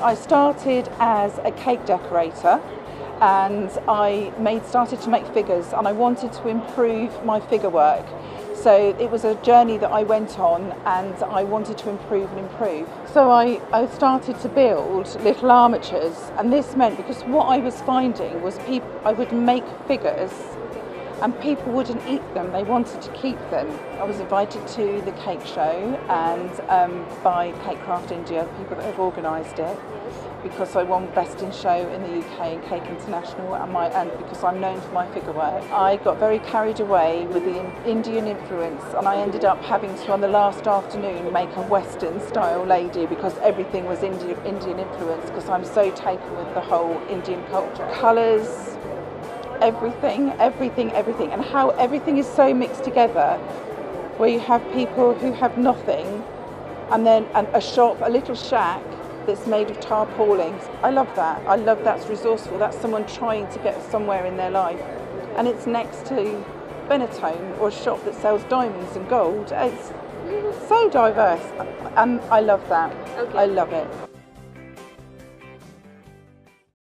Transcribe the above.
I started as a cake decorator and I made started to make figures and I wanted to improve my figure work. So it was a journey that I went on and I wanted to improve and improve. So I, I started to build little armatures and this meant because what I was finding was people I would make figures and people wouldn't eat them, they wanted to keep them. I was invited to the cake show and um, by Cake Craft India, people that have organised it because I won Best in Show in the UK in Cake International and, my, and because I'm known for my figure work. I got very carried away with the Indian influence and I ended up having to on the last afternoon make a Western style lady because everything was Indian, Indian influence because I'm so taken with the whole Indian culture. Colours, everything, everything, everything and how everything is so mixed together where you have people who have nothing and then a shop, a little shack that's made of tarpaulins. I love that. I love that's resourceful. That's someone trying to get somewhere in their life. And it's next to Benetton or a shop that sells diamonds and gold. It's so diverse. And I love that. Okay. I love it.